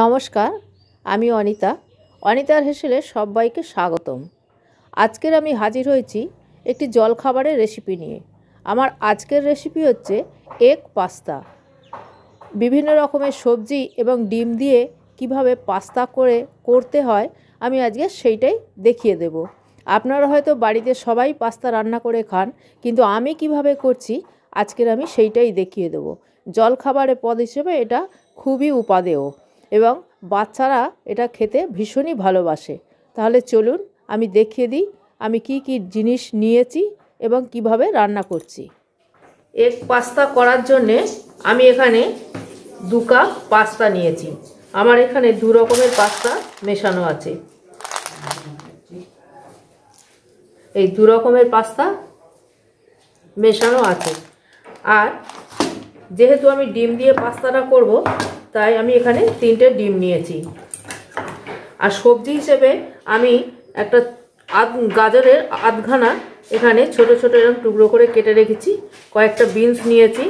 নমস্কার, আমি অনিতা। অনিতার হেসেলে সবাইকে স্বাগতম। আজকের আমি হাজির হয়েছি একটি জলখাবারের রেসিপি নিয়ে। আমার আজকের রেসিপি হচ্ছে এগ পাস্তা বিভিন্ন রকমের সবজি এবং ডিম দিয়ে কীভাবে পাস্তা করে করতে হয়, আমি আজকে সেইটাই দেখিয়ে দেব। আপনারা হয়তো বাড়িতে সবাই পাস্তা রান্না করে খান, কিন্তু আমি কীভাবে করছি, আজকের আমি সেইটাই দেখিয়ে দেবো। জলখাবারের পদ হিসেবে এটা খুবই উপাদেয়। এবং বাচ্চারা এটা খেতে ভীষণই ভালোবাসে। তাহলে চলুন আমি দেখিয়ে দিই আমি কি কি জিনিস নিয়েছি এবং কীভাবে রান্না করছি। এগ পাস্তা করার জন্যে আমি এখানে দু কাপ পাস্তা নিয়েছি। আমার এখানে দু রকমের পাস্তা মেশানো আছে। এই দু রকমের পাস্তা মেশানো আছে। আর যেহেতু আমি ডিম দিয়ে পাস্তাটা করব, তাই আমি এখানে তিনটে ডিম নিয়েছি। আর সবজি হিসেবে আমি একটা আধ, গাজরের আধখানা এখানে ছোট ছোট এরকম টুকরো করে কেটে রেখেছি, কয়েকটা বিনস নিয়েছি,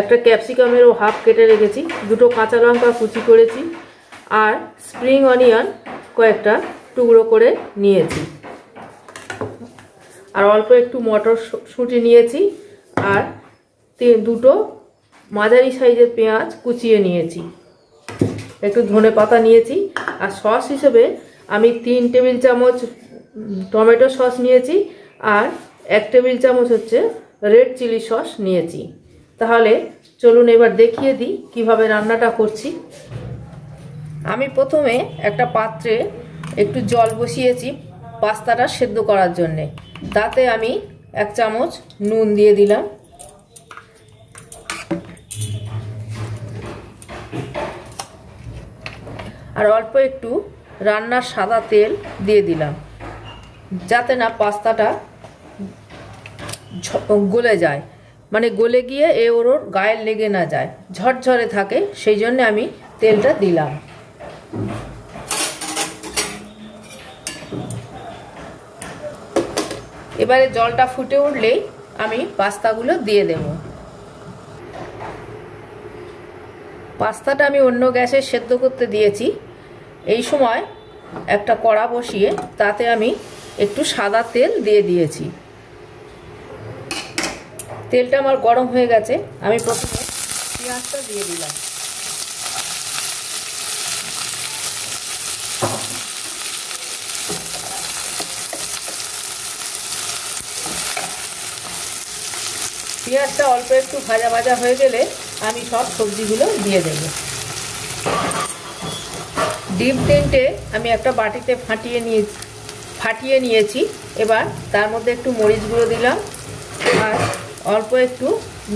একটা ক্যাপসিকামেরও হাফ কেটে রেখেছি, দুটো কাঁচা লঙ্কা কুচি করেছি, আর স্প্রিং অনিয়ন কয়েকটা টুকরো করে নিয়েছি। আর অল্প একটু মটর শুঁটি নিয়েছি, আর তিন, দুটো মাঝারি সাইজের পেঁয়াজ কুচিয়ে নিয়েছি। একটু ধনে পাতা নিয়েছি আর সস হিসেবে আমি তিন টেবিল চামচ টমেটো সস নিয়েছি আর এক টেবিল চামচ হচ্ছে রেড চিলি সস নিয়েছি। তাহলে চলুন এবার দেখিয়ে দিই কীভাবে রান্নাটা করছি। আমি প্রথমে একটা পাত্রে একটু জল বসিয়েছি পাস্তাটা সেদ্ধ করার জন্যে। তাতে আমি এক চামচ নুন দিয়ে দিলাম। আর অল্প একটু রান্নার সাদা তেল দিয়ে দিলাম, যাতে না পাস্তাটা গলে যায়। মানে গলে গিয়ে এ ওর ওর গায়ে লেগে না যায়, ঝরঝরে থাকে, সেই জন্য আমি তেলটা দিলাম। এবারে জলটা ফুটে উঠলেই আমি পাস্তাগুলো দিয়ে দেব। পাস্তাটা আমি অন্য গ্যাসে সেদ্ধ করতে দিয়েছি। এই সময় একটা কড়া বসিয়ে তাতে আমি একটু সাদা তেল দিয়ে দিয়েছি। তেলটা আমার গরম হয়ে গেছে, আমি প্রথমে পেঁয়াজটা দিয়ে দিলাম। পেঁয়াজটা অল্প একটু ভাজা ভাজা হয়ে গেলে আমি সব সবজিগুলো দিয়ে দেব। ডিম তিনটে আমি একটা বাটিতে ফাটিয়ে নিয়ে, ফাটিয়ে নিয়েছি। এবার তার মধ্যে একটু মরিচ গুঁড়ো দিলাম আর অল্প একটু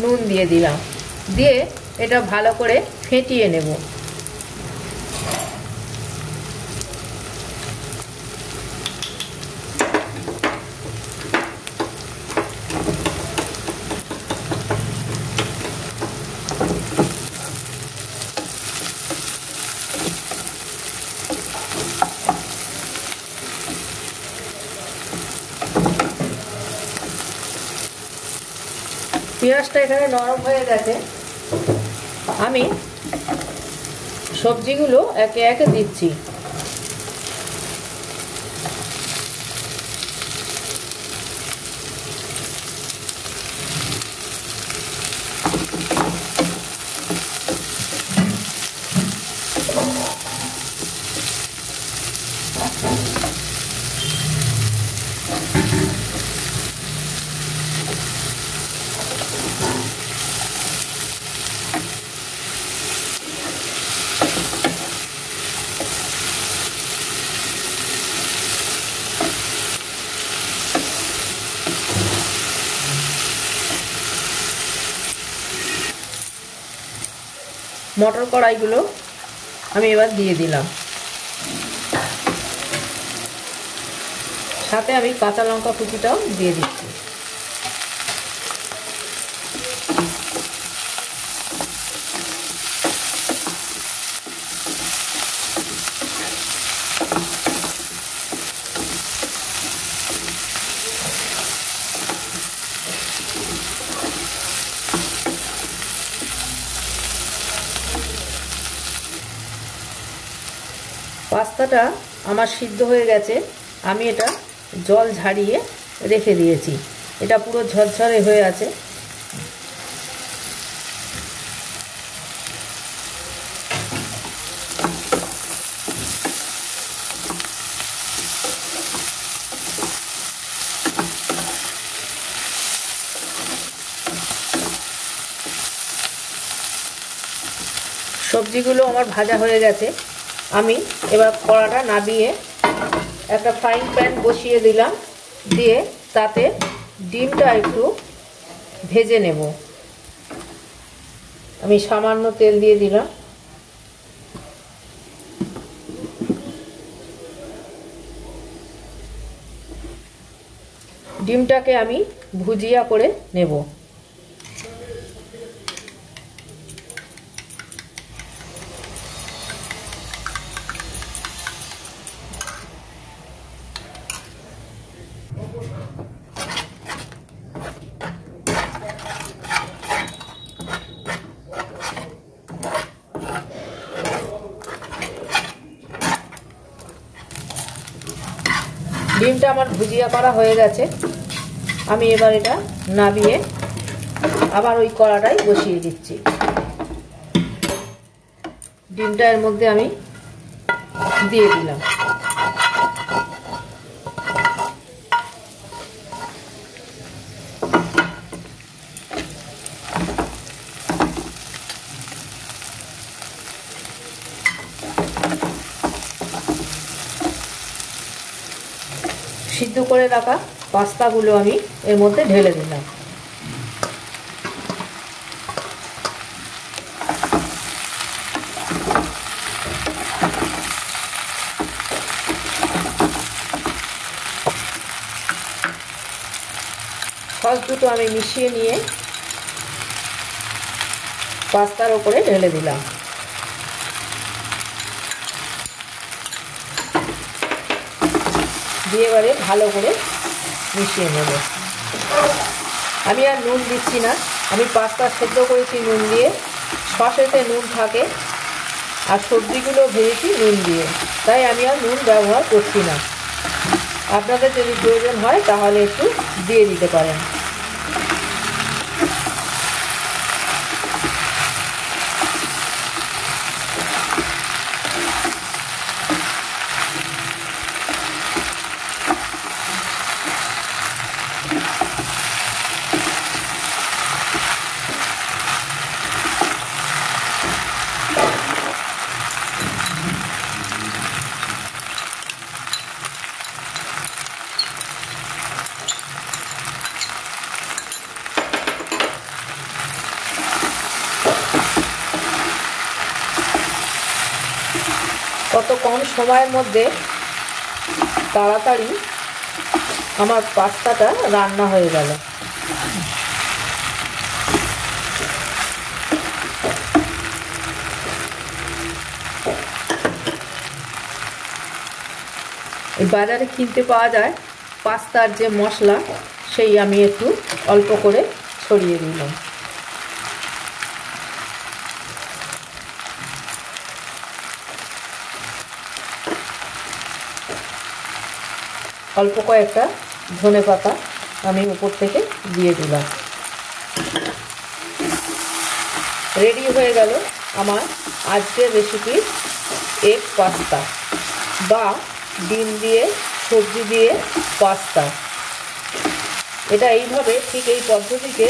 নুন দিয়ে দিলাম। দিয়ে এটা ভালো করে ফেটিয়ে নেব। পেঁয়াজটা এখানে নরম হয়ে গেছে। আমি সবজিগুলো একে একে দিচ্ছি। মটর কড়াইগুলো আমি এবার দিয়ে দিলাম। সাথে আমি কাঁচা লঙ্কা কুচিটাও দিয়ে দিচ্ছি। পাস্তাটা আমার সিদ্ধ হয়ে গেছে, আমি এটা জল ঝাড়িয়ে রেখে দিয়েছি। এটা পুরো ঝরঝরে হয়ে আছে। সবজিগুলো আমার ভাজা হয়ে গেছে। আমি এবার কড়াটা নাবিয়ে একটা ফ্রাইং প্যান বসিয়ে দিলাম, দিয়ে তাতে ডিমটা একটু ভেজে নেব। আমি সামান্য তেল দিয়ে দিলাম। ডিমটাকে আমি ভুজিয়া করে নেব। ডিমটা আমার ভুজিয়া করা হয়ে গেছে। আমি এবার এটা নাবিয়ে আবার ওই কড়াটাই বসিয়ে দিচ্ছি। ডিমটা এর মধ্যে আমি দিয়ে দিলাম। সিদ্ধ করে রাখা পাস্তাগুলো আমি এর মধ্যে ঢেলে দিলাম। সস দুটো আমি মিশিয়ে নিয়ে পাস্তার ওপরে ঢেলে দিলাম। দিয়ে এবারে ভালো করে মিশিয়ে নেব। আমি আর নুন দিচ্ছি না। আমি পাস্তা সেদ্ধ করেছি নুন দিয়ে। সসেতে নুন থাকে আর সবজিগুলো ভেজেছি নুন দিয়ে। তাই আমি আর নুন ব্যবহার করছি না। আপনাদের যদি প্রয়োজন হয় তাহলে একটু দিয়ে দিতে পারেন কত কম সময়ের মধ্যে তাড়াতাড়ি আমার পাস্তাটা রান্না হয়ে গেল। বাজারে কিনতে পাওয়া যায় পাস্তার যে মশলা, সেই আমি একটু অল্প করে ছড়িয়ে দিলাম। অল্প কয়েকটা ধনে পাতা আমি উপর থেকে দিয়ে দিলাম। রেডি হয়ে গেল আমার আজকের রেসিপি এগ পাস্তা বা ডিম দিয়ে, সবজি দিয়ে পাস্তা এটা এইভাবে ঠিক এই পদ্ধতিতে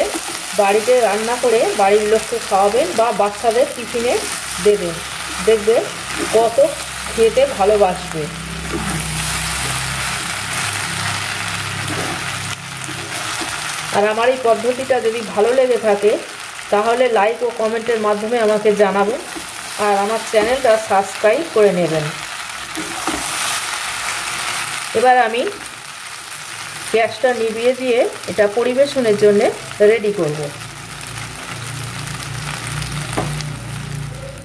বাড়িতে রান্না করে বাড়ির লোককে খাওয়াবেন বা বাচ্চাদের টিফিনে দেবেন। দেখবে কত খেতে ভালোবাসবে। আর আমার এই পদ্ধতিটা যদি ভালো লেগে থাকে, তাহলে লাইক ও কমেন্টের মাধ্যমে আমাকে জানাবেন আর আমার চ্যানেলটা সাবস্ক্রাইব করে নেবেন। এবার আমি গ্যাসটা নিভিয়ে দিয়ে এটা পরিবেশনের জন্য রেডি করব।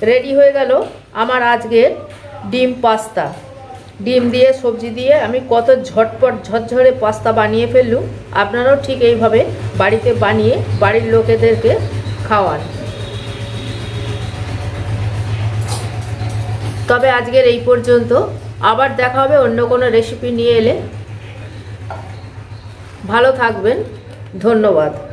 রেডি হয়ে গেল আমার আজকের ডিম পাস্তা। ডিম দিয়ে, সবজি দিয়ে আমি কত ঝটপট, ঝরঝরে পাস্তা বানিয়ে ফেললুম। আপনারাও ঠিক এইভাবে বাড়িতে বানিয়ে বাড়ির লোকেদেরকে খাওয়ান। তবে আজকের এই পর্যন্ত। আবার দেখা হবে অন্য কোনো রেসিপি নিয়ে এলে। ভালো থাকবেন। ধন্যবাদ।